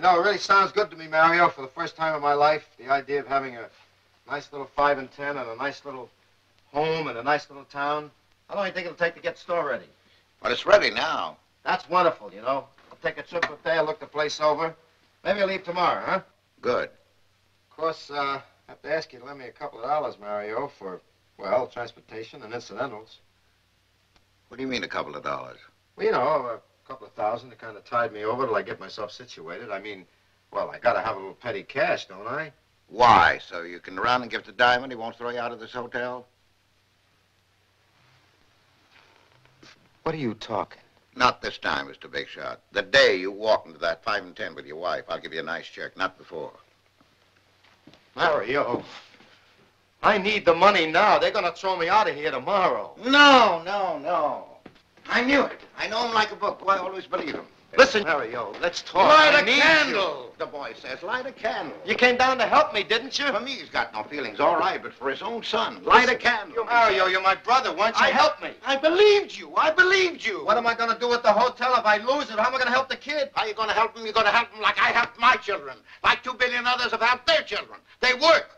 You know, it really sounds good to me, Mario, for the first time in my life. The idea of having a nice little five and ten and a nice little home and a nice little town. How long do you think it'll take to get the store ready? But it's ready now. That's wonderful, you know. I'll take a trip up there, look the place over. Maybe I'll leave tomorrow, huh? Good. Of course, uh, I have to ask you to lend me a couple of dollars, Mario, for, well, transportation and incidentals. What do you mean, a couple of dollars? Well, you know, a couple of thousand to kind of tide me over till I get myself situated. I mean, well, I gotta have a little petty cash, don't I? Why? So you can run and give the Diamond? He won't throw you out of this hotel? What are you talking? Not this time, Mr. Big Shot. The day you walk into that five and ten with your wife, I'll give you a nice check. Not before. Mario, I need the money now. They're gonna throw me out of here tomorrow. No, no, no. I knew it. I know him like a book. Boy, I always believe him. Listen, Mario, let's talk. Light I a need you. candle, the boy says. Light a candle. You came down to help me, didn't you? For me, he's got no feelings, all right, but for his own son, light a candle. You, Mario, you're my brother. Why don't you I- help me? I believed you. I believed you. What am I gonna do at the hotel if I lose it? How am I gonna help the kid? How are you going to help him? You're going to help him like I helped my children, like two billion others have helped their children. They work.